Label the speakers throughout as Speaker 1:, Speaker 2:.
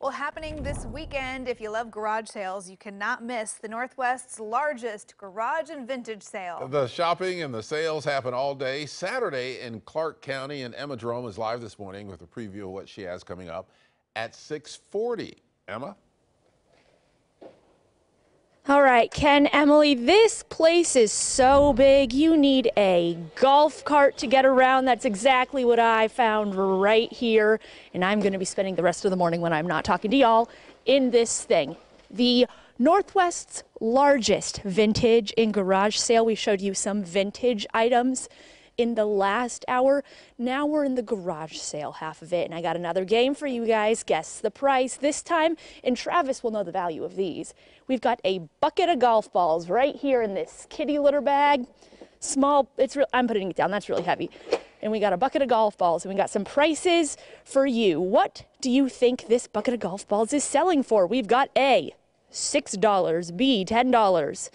Speaker 1: Well, happening this weekend, if you love garage sales, you cannot miss the Northwest's largest garage and vintage sale.
Speaker 2: The shopping and the sales happen all day. Saturday in Clark County and Emma Jerome is live this morning with a preview of what she has coming up at 640. Emma?
Speaker 3: All right, Ken, Emily, this place is so big. You need a golf cart to get around. That's exactly what I found right here. And I'm going to be spending the rest of the morning when I'm not talking to y'all in this thing. The Northwest's largest vintage in garage sale. We showed you some vintage items in the last hour. Now we're in the garage sale half of it, and I got another game for you guys. Guess the price. This time, and Travis will know the value of these. We've got a bucket of golf balls right here in this kitty litter bag. Small, it's real, I'm putting it down, that's really heavy. And we got a bucket of golf balls, and we got some prices for you. What do you think this bucket of golf balls is selling for? We've got A, $6, B, $10,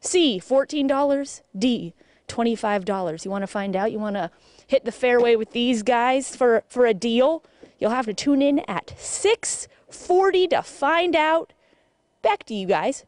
Speaker 3: C, $14, D, $25. You want to find out? You want to hit the fairway with these guys for, for a deal? You'll have to tune in at 640 to find out. Back to you guys.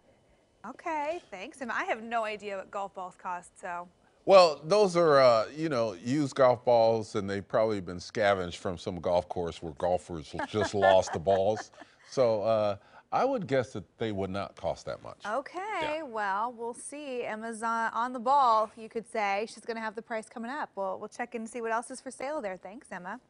Speaker 1: Okay, thanks. And I have no idea what golf balls cost, so.
Speaker 2: Well, those are, uh, you know, used golf balls, and they've probably been scavenged from some golf course where golfers just lost the balls. So, uh, I would guess that they would not cost that much.
Speaker 1: Okay,
Speaker 2: Yeah.
Speaker 1: well, we'll see. Emma's on, on the ball, you could say. She's going to have the price coming up. Well, we'll check in and see what else is for sale there. Thanks, Emma.